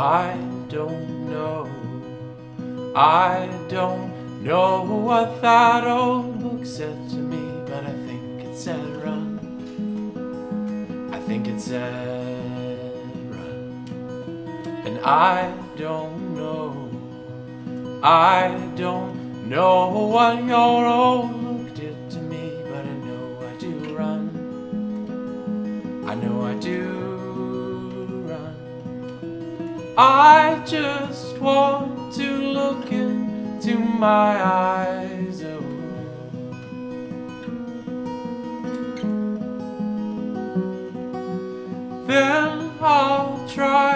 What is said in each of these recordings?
I don't know. I don't know what that old book said to me, but I think it said run. I think it said run. And I don't know. I don't know what your old book did to me, but I know I do run. I know I do. I just want to look into my eyes. Oh. Then I'll try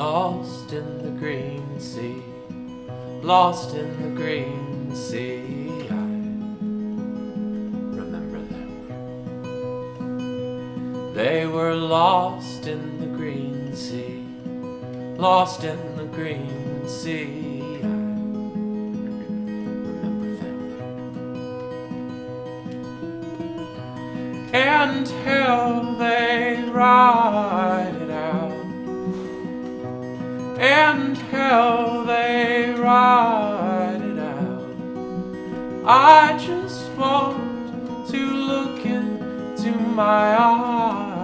Lost in the green sea, lost in the green sea. I remember them. They were lost in the green sea, lost in the green sea. I remember them. And they ride hell they ride it out. I just want to look into my eyes.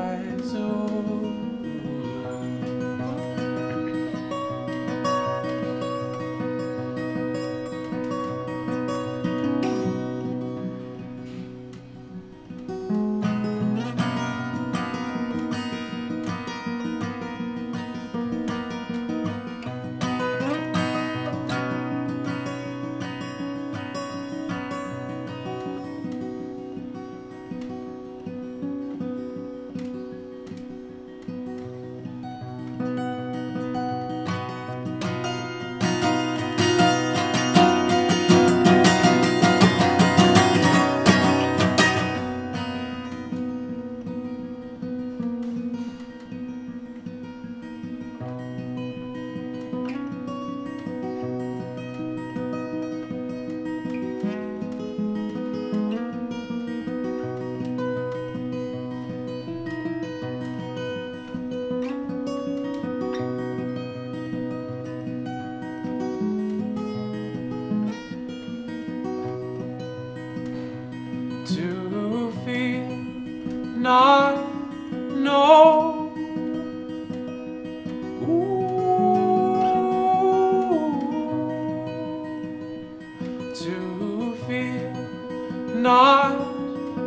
not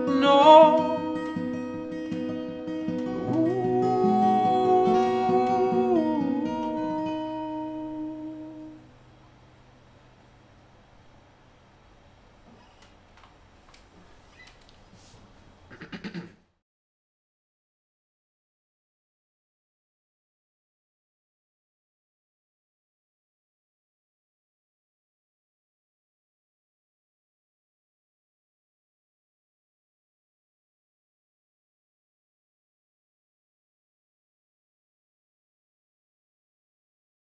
know.